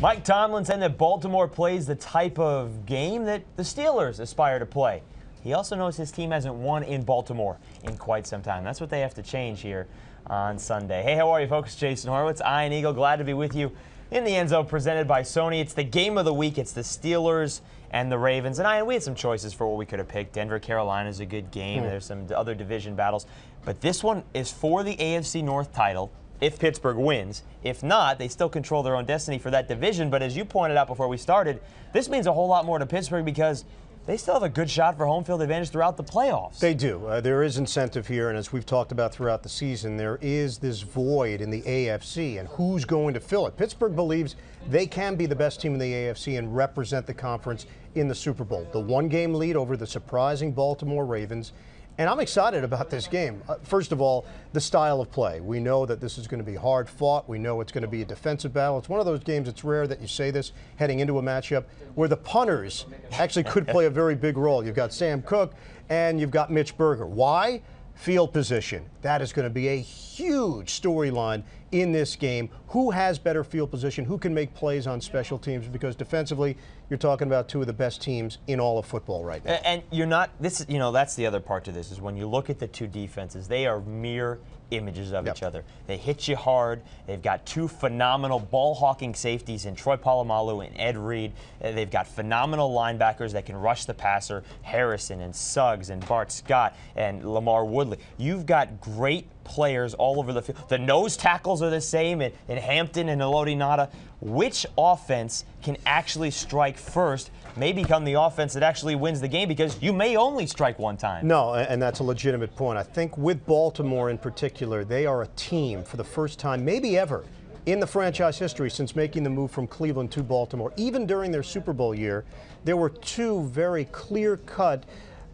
Mike Tomlin said that Baltimore plays the type of game that the Steelers aspire to play. He also knows his team hasn't won in Baltimore in quite some time. That's what they have to change here on Sunday. Hey, how are you, folks? Jason Horowitz, Ian Eagle, glad to be with you in the end zone presented by Sony. It's the game of the week. It's the Steelers and the Ravens. And Ian, we had some choices for what we could have picked. Denver, Carolina is a good game. Hmm. There's some other division battles. But this one is for the AFC North title if Pittsburgh wins. If not, they still control their own destiny for that division. But as you pointed out before we started, this means a whole lot more to Pittsburgh because they still have a good shot for home field advantage throughout the playoffs. They do. Uh, there is incentive here, and as we've talked about throughout the season, there is this void in the AFC, and who's going to fill it? Pittsburgh believes they can be the best team in the AFC and represent the conference in the Super Bowl. The one game lead over the surprising Baltimore Ravens. And I'm excited about this game. Uh, first of all, the style of play. We know that this is going to be hard fought. We know it's going to be a defensive battle. It's one of those games, it's rare that you say this heading into a matchup where the punters actually could play a very big role. You've got Sam Koch and you've got Mitch Berger. Why? Field position. That is going to be a huge storyline in this game. Who has better field position? Who can make plays on special teams? Because defensively, you're talking about two of the best teams in all of football right now. And you're not this. Is you know that's the other part to this is when you look at the two defenses, they are mere images of Yep. each other. They hit you hard. They've got two phenomenal ball hawking safeties in Troy Polamalu and Ed Reed. Uh, They've got phenomenal linebackers that can rush the passer, Harrison and Suggs and Bart Scott and LaMarr Woodley. You've got great players all over the field. The nose tackles are the same in, in Hampton and Haloti. Which offense can actually strike first may become the offense that actually wins the game because you may only strike one time. No, and that's a legitimate point. I think with Baltimore in particular, they are a team for the first time, maybe ever, in the franchise history since making the move from Cleveland to Baltimore. Even during their Super Bowl year, there were two very clear cut,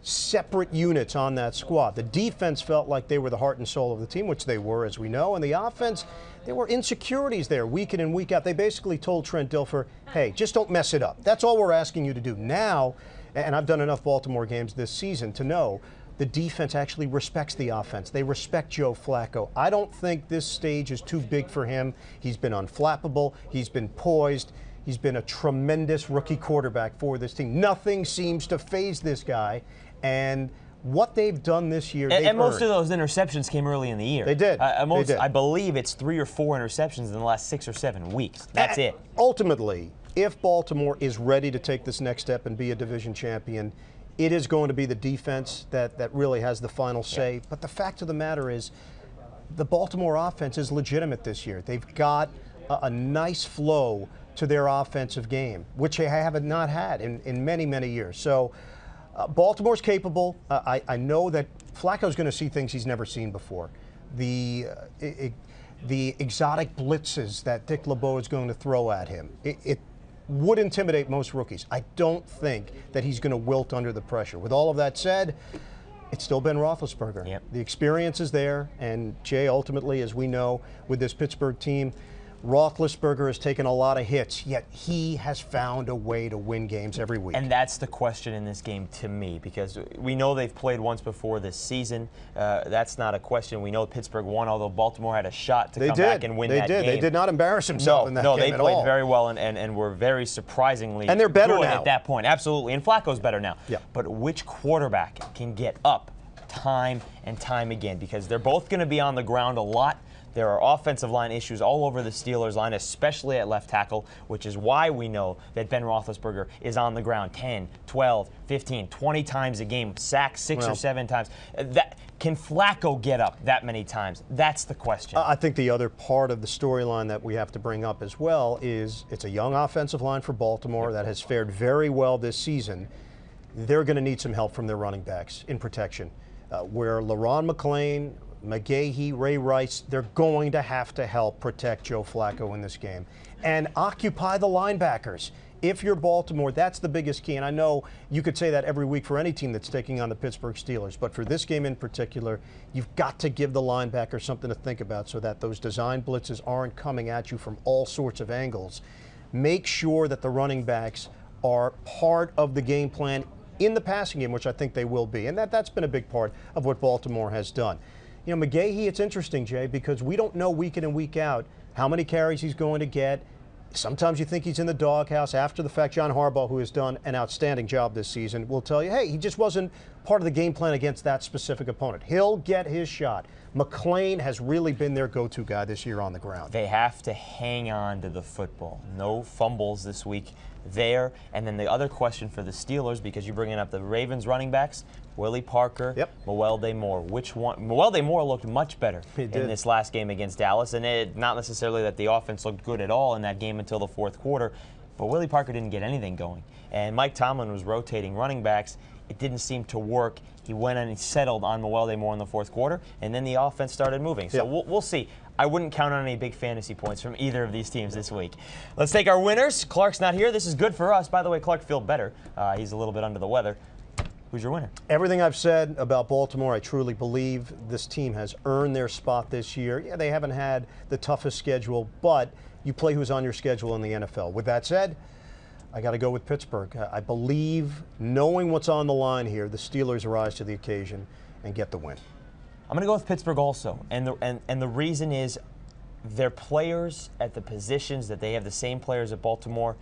separate units on that squad. The defense felt like they were the heart and soul of the team, which they were, as we know, and the offense. There were insecurities there week in and week out. They basically told Trent Dilfer, hey, just don't mess it up. That's all we're asking you to do. Now, and I've done enough Baltimore games this season to know the defense actually respects the offense. They respect Joe Flacco. I don't think this stage is too big for him. He's been unflappable, he's been poised, he's been a tremendous rookie quarterback for this team. Nothing seems to faze this guy. And what they've done this year, And, and most earned. of those interceptions came early in the year. They did. Uh, They did. I believe it's three or four interceptions in the last six or seven weeks. That's A- it. Ultimately, if Baltimore is ready to take this next step and be a division champion, it is going to be the defense that, that really has the final say. But the fact of the matter is, the Baltimore offense is legitimate this year. They've got a, a nice flow to their offensive game, which they have not had in, in many, many years. So uh, Baltimore's capable. Uh, I, I know that Flacco's going to see things he's never seen before. The, uh, i i- the exotic blitzes that Dick LeBeau is going to throw at him, it, it would intimidate most rookies. I don't think that he's going to wilt under the pressure. With all of that said, it's still Ben Roethlisberger. Yep. The experience is there, and Jay, ultimately, as we know, with this Pittsburgh team, Roethlisberger has taken a lot of hits, yet he has found a way to win games every week. And that's the question in this game to me because we know they've played once before this season. Uh, that's not a question. We know Pittsburgh won, although Baltimore had a shot to they come did. back and win they that did. game. They did not embarrass No, himself in that no, game they at played all. very well and, and, and were very surprisingly And they're better good now. at that point. Absolutely. And Flacco's better now. Yeah. But which quarterback can get up time and time again? Because they're both going to be on the ground a lot. There are offensive line issues all over the Steelers line, especially at left tackle, which is why we know that Ben Roethlisberger is on the ground 10, 12, 15, 20 times a game, sacked six or seven times. That Can Flacco get up that many times? That's the question. I think the other part of the storyline that we have to bring up as well is it's a young offensive line for Baltimore that has fared very well this season. They're going to need some help from their running backs in protection. Uh, where Le'Ron McClain, McGahee, Ray Rice, they're going to have to help protect Joe Flacco in this game and occupy the linebackers. If you're Baltimore, that's the biggest key. And I know you could say that every week for any team that's taking on the Pittsburgh Steelers, but for this game in particular, you've got to give the linebackers something to think about so that those design blitzes aren't coming at you from all sorts of angles. Make sure that the running backs are part of the game plan in the passing game, which I think they will be. And that, that's been a big part of what Baltimore has done. You know, McGahee, it's interesting, Jay, because we don't know week in and week out how many carries he's going to get. Sometimes you think he's in the doghouse. After the fact, John Harbaugh, who has done an outstanding job this season, will tell you, hey, he just wasn't part of the game plan against that specific opponent. He'll get his shot. McClain has really been their go to guy this year on the ground. They have to hang on to the football. No fumbles this week there. And then the other question for the Steelers, because you're bringing up the Ravens running backs, Willie Parker, Yep. Mewelde Moore. Which one? Mewelde Moore looked much better in this last game against Dallas, and it not necessarily that the offense looked good at all in that game until the fourth quarter, but Willie Parker didn't get anything going. And Mike Tomlin was rotating running backs. It didn't seem to work. He went and he settled on Mewelde Moore in the fourth quarter, and then the offense started moving. So Yep. we'll, we'll see. I wouldn't count on any big fantasy points from either of these teams this week. Let's take our winners. Clark's not here. This is good for us. By the way, Clark feel better. Uh, he's a little bit under the weather. Who's your winner? Everything I've said about Baltimore, I truly believe this team has earned their spot this year. Yeah, they haven't had the toughest schedule, but you play who's on your schedule in the NFL. With that said, I got to go with Pittsburgh. I I believe, knowing what's on the line here, the Steelers rise to the occasion and get the win. I'm going to go with Pittsburgh also, and the and, and the reason is their players at the positions that they have the same players at Baltimore,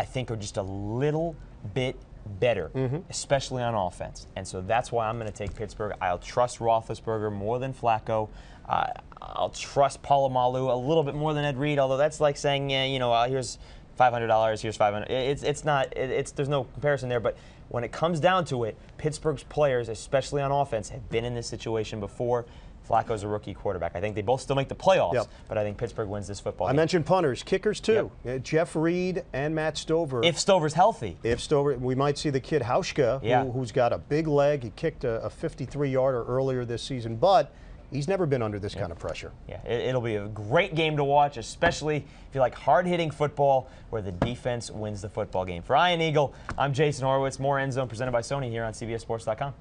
I think are just a little bit better, especially on offense, and so that's why I'm going to take Pittsburgh. I'll trust Roethlisberger more than Flacco. Uh, I'll trust Polamalu a little bit more than Ed Reed, although that's like saying, yeah, you know, uh, here's five hundred dollars, here's five hundred. It's it's not. It, it's there's no comparison there, but. When it comes down to it, Pittsburgh's players, especially on offense, have been in this situation before. Flacco's a rookie quarterback. I think they both still make the playoffs, Yep. but I think Pittsburgh wins this football I game. mentioned punters, kickers too. Uh, Jeff Reed and Matt Stover. if Stover's healthy, If Stover, we might see the kid Hauschka, Yeah. who, who's got a big leg. He kicked a, a 53-yarder earlier this season, but he's never been under this kind of pressure. yeah, it, it'll be a great game to watch, especially if you like hard-hitting football where the defense wins the football game. For Ian Eagle, I'm Jason Horowitz. More End Zone presented by Sony here on CBSSports.com.